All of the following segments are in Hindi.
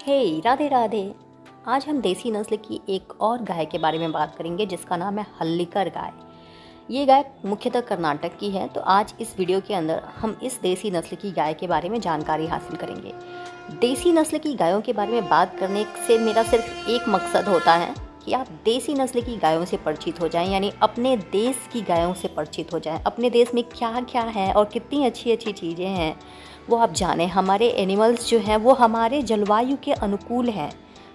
हे hey, राधे राधे आज हम देसी नस्ल की एक और गाय के बारे में बात करेंगे जिसका नाम है हल्लीकर गाय। ये गाय मुख्यतः कर्नाटक की है तो आज इस वीडियो के अंदर हम इस देसी नस्ल की गाय के बारे में जानकारी हासिल करेंगे। देसी नस्ल की गायों के बारे में बात करने से मेरा सिर्फ़ एक मकसद होता है कि आप देसी नस्ल की गायों से परिचित हो जाएँ यानी अपने देश की गायों से परिचित हो जाएँ। अपने देश में क्या क्या है और कितनी अच्छी अच्छी चीज़ें हैं वो आप जाने, हमारे एनिमल्स जो हैं, वो हमारे जलवायु के अनुकूल हैं।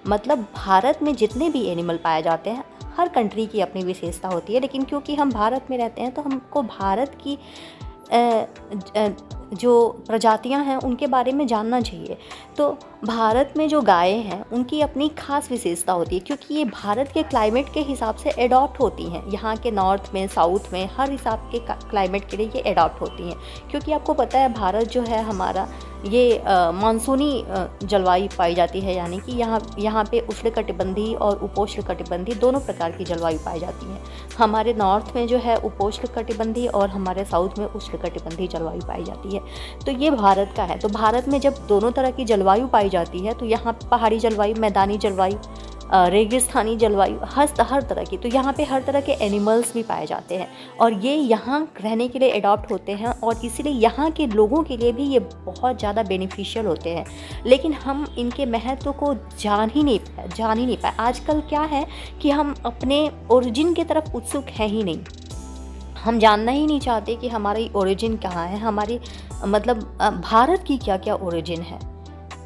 मतलब भारत में जितने भी एनिमल पाए जाते हैं, हर कंट्री की अपनी विशेषता होती है, लेकिन क्योंकि हम भारत में रहते हैं तो हमको भारत की जो प्रजातियाँ हैं, उनके बारे में जानना चाहिए। तो भारत में जो गायें हैं, उनकी अपनी खास विशेषता होती है, क्योंकि ये भारत के क्लाइमेट के हिसाब से एडॉप्ट होती हैं। यहाँ के नॉर्थ में साउथ में, हर हिसाब के क्लाइमेट के लिए ये एडॉप्ट होती हैं। क्योंकि आपको पता है, भारत जो है हमारा ये मानसूनी जलवायु पाई जाती है, यानी कि यहाँ यहाँ पे उष्ण कटिबंधी और उपोष्ण कटिबंधी दोनों प्रकार की जलवायु पाई जाती है। हमारे नॉर्थ में जो है उपोष्ण कटिबंधी और हमारे साउथ में उष्ण कटिबंधी जलवायु पाई जाती है। तो ये भारत का है। तो भारत में जब दोनों तरह की जलवायु पाई जाती है तो यहाँ पहाड़ी जलवायु, मैदानी जलवायु रेगिस्तानी जलवायु हर हर तरह की तो यहाँ पे हर तरह के एनिमल्स भी पाए जाते हैं। और ये यहाँ रहने के लिए अडॉप्ट होते हैं और इसीलिए यहाँ के लोगों के लिए भी ये बहुत ज़्यादा बेनिफिशियल होते हैं। लेकिन हम इनके महत्व को जान ही नहीं पाए जान ही नहीं पाए। आजकल क्या है कि हम अपने ओरिजिन की तरफ़ उत्सुक हैं ही नहीं। हम जानना ही नहीं चाहते कि हमारी ओरिजिन कहाँ है, हमारी मतलब भारत की क्या क्या ओरिजिन है।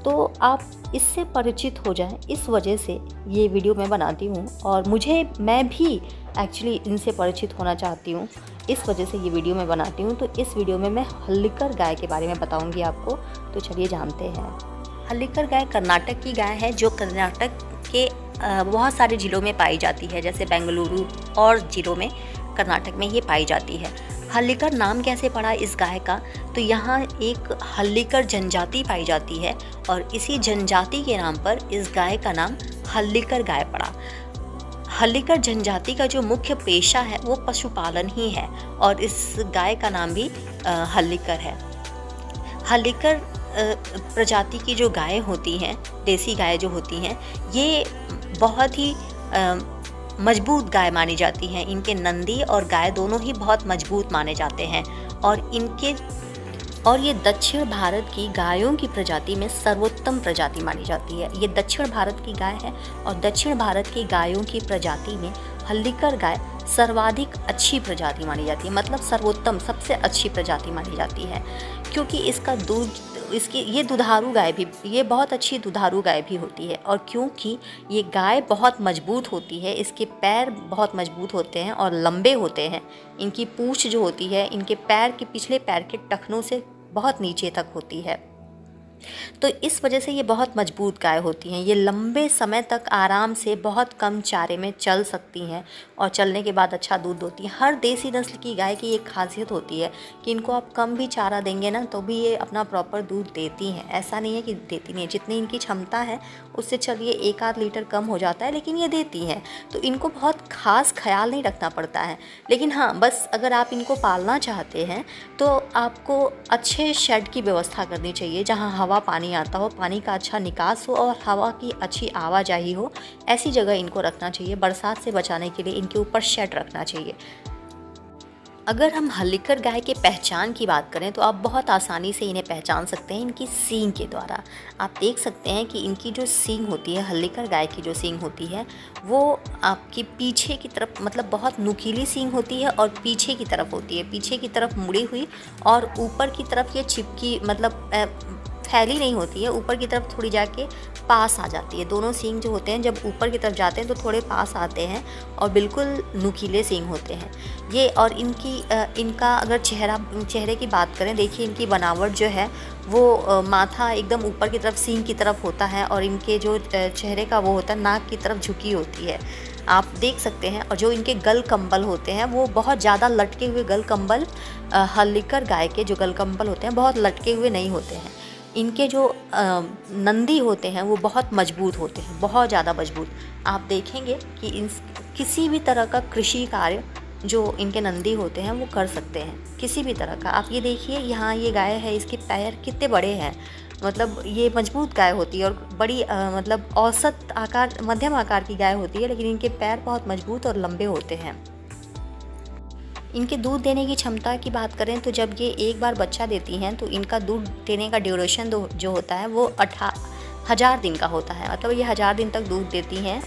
तो आप इससे परिचित हो जाएँ। इस वजह से ये वीडियो मैं बनाती हूँ और मुझे, मैं भी एक्चुअली इनसे परिचित होना चाहती हूँ। इस वजह से ये वीडियो मैं बनाती हूँ। तो इस वीडियो में मैं हल्लिकर गाय के बारे में बताऊँगी आपको। तो चलिए जानते हैं। हल्लिकर गाय कर्नाटक की गाय है, जो कर्नाटक के बहुत सारे ज़िलों में पाई जाती है। जैसे बेंगलुरु और ज़िलों में कर्नाटक में ये पाई जाती है। हल्लीकर नाम कैसे पड़ा इस गाय का? तो यहाँ एक हल्लीकर जनजाति पाई जाती है और इसी जनजाति के नाम पर इस गाय का नाम हल्लीकर गाय पड़ा। हल्लीकर जनजाति का जो मुख्य पेशा है, वो पशुपालन ही है और इस गाय का नाम भी हल्लीकर है। हल्लीकर प्रजाति की जो गाय होती हैं, देसी गाय जो होती हैं, ये बहुत ही मज़बूत गाय मानी जाती हैं। इनके नंदी और गाय दोनों ही बहुत मज़बूत माने जाते हैं। और इनके, और ये दक्षिण भारत की गायों की प्रजाति में सर्वोत्तम प्रजाति मानी जाती है। ये दक्षिण भारत की गाय है और दक्षिण भारत की गायों की प्रजाति में हल्लीकर गाय सर्वाधिक अच्छी प्रजाति मानी जाती है। मतलब सर्वोत्तम, सबसे अच्छी प्रजाति मानी जाती है। क्योंकि इसका दूध इसकी, ये दुधारू गाय भी, ये बहुत अच्छी दुधारू गाय भी होती है और क्योंकि ये गाय बहुत मज़बूत होती है, इसके पैर बहुत मज़बूत होते हैं और लंबे होते हैं। इनकी पूछ जो होती है, इनके पैर के पिछले पैर के टखनों से बहुत नीचे तक होती है। तो इस वजह से ये बहुत मज़बूत गाय होती हैं। ये लंबे समय तक आराम से बहुत कम चारे में चल सकती हैं और चलने के बाद अच्छा दूध होती हैं। हर देसी नस्ल की गाय की एक खासियत होती है कि इनको आप कम भी चारा देंगे ना तो भी ये अपना प्रॉपर दूध देती हैं। ऐसा नहीं है कि देती नहीं है। जितनी इनकी क्षमता है, उससे चलिए एक आध लीटर कम हो जाता है, लेकिन ये देती हैं। तो इनको बहुत ख़ास ख्याल नहीं रखना पड़ता है। लेकिन हाँ बस अगर आप इनको पालना चाहते हैं तो आपको अच्छे शेड की व्यवस्था करनी चाहिए, जहाँ हवा पानी आता हो, पानी का अच्छा निकास हो और हवा की अच्छी आवाजाही हो, ऐसी जगह इनको रखना चाहिए, बरसात से बचाने के लिए इनके ऊपर शेड रखना चाहिए। अगर हम हल्लीकर गाय के पहचान की बात करें तो आप बहुत आसानी से इन्हें पहचान सकते हैं इनकी सींग के द्वारा। आप देख सकते हैं कि इनकी जो सींग होती है, हल्लीकर गाय की जो सींग होती है, वो आपकी पीछे की तरफ़ मतलब बहुत नुकीली सींग होती है और पीछे की तरफ़ होती है। पीछे की तरफ़ मुड़ी हुई और ऊपर की तरफ़ ये चिपकी मतलब फैली नहीं होती है, ऊपर की तरफ़ थोड़ी जाके पास आ जाती है। दोनों सींग जो होते हैं, जब ऊपर की तरफ़ जाते हैं तो थोड़े पास आते हैं और बिल्कुल नुकीले सींग होते हैं। ये और इनकी इनका अगर चेहरा, चेहरे की बात करें, देखिए इनकी बनावट जो है, वो माथा एकदम ऊपर की तरफ़ सींग की तरफ़ होता है और इनके जो चेहरे का वो होता है, नाक की तरफ़ झुकी होती है। आप देख सकते हैं और जो इनके गल कंबल होते हैं, वो बहुत ज़्यादा लटके हुए गल कंबल हल्लिकर गाय के जो गल कंबल होते हैं, बहुत लटके हुए नहीं होते हैं। इनके जो नंदी होते हैं वो बहुत मज़बूत होते हैं बहुत ज़्यादा मज़बूत। आप देखेंगे कि इन किसी भी तरह का कृषि कार्य जो इनके नंदी होते हैं वो कर सकते हैं किसी भी तरह का। आप ये देखिए यहाँ ये गाय है इसके पैर कितने बड़े हैं। मतलब ये मज़बूत गाय होती है और बड़ी आ, मतलब औसत आकार मध्यम आकार की गाय होती है लेकिन इनके पैर बहुत मज़बूत और लंबे होते हैं। इनके दूध देने की क्षमता की बात करें तो जब ये एक बार बच्चा देती हैं तो इनका दूध देने का ड्यूरेशन जो होता है वो अठा हज़ार दिन का होता है। मतलब ये हज़ार दिन तक दूध देती हैं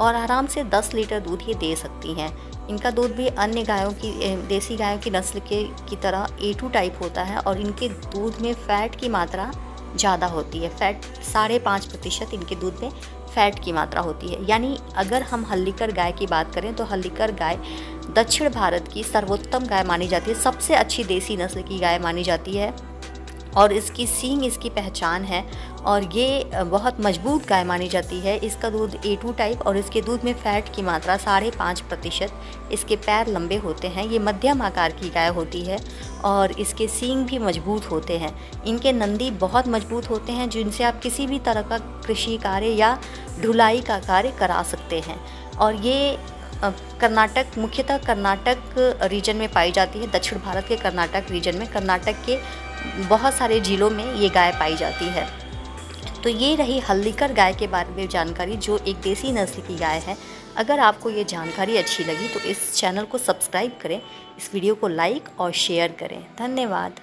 और आराम से 10 लीटर दूध ये दे सकती हैं। इनका दूध भी अन्य गायों की देसी गायों की नस्ल के की तरह ए टू टाइप होता है और इनके दूध में फ़ैट की मात्रा ज़्यादा होती है। फ़ैट साढ़े पाँच प्रतिशत इनके दूध में फ़ैट की मात्रा होती है। यानी अगर हम हल्लीकर गाय की बात करें तो हल्लीकर गाय दक्षिण भारत की सर्वोत्तम गाय मानी जाती है। सबसे अच्छी देसी नस्ल की गाय मानी जाती है और इसकी सींग इसकी पहचान है और ये बहुत मज़बूत गाय मानी जाती है। इसका दूध ए टू टाइप और इसके दूध में फ़ैट की मात्रा साढ़े पाँच प्रतिशत, इसके पैर लंबे होते हैं। ये मध्यम आकार की गाय होती है और इसके सींग भी मज़बूत होते हैं। इनके नंदी बहुत मज़बूत होते हैं, जिनसे आप किसी भी तरह का कृषि कार्य या ढुलाई का कार्य करा सकते हैं। और ये कर्नाटक, मुख्यतः कर्नाटक रीजन में पाई जाती है। दक्षिण भारत के कर्नाटक रीजन में कर्नाटक के बहुत सारे ज़िलों में ये गाय पाई जाती है। तो ये रही हल्लीकर गाय के बारे में जानकारी जो एक देसी नस्ल की गाय है। अगर आपको ये जानकारी अच्छी लगी तो इस चैनल को सब्सक्राइब करें, इस वीडियो को लाइक और शेयर करें। धन्यवाद।